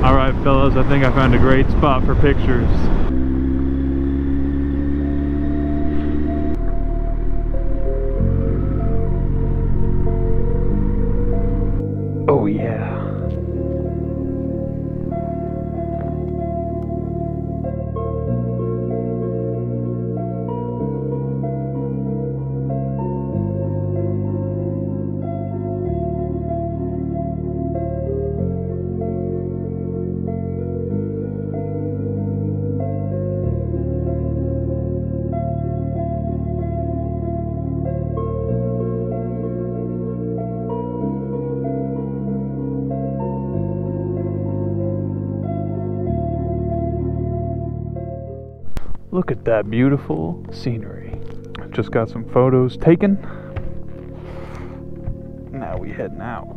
All right, fellas, I think I found a great spot for pictures. Oh yeah. Look at that beautiful scenery. Just got some photos taken. Now we heading out.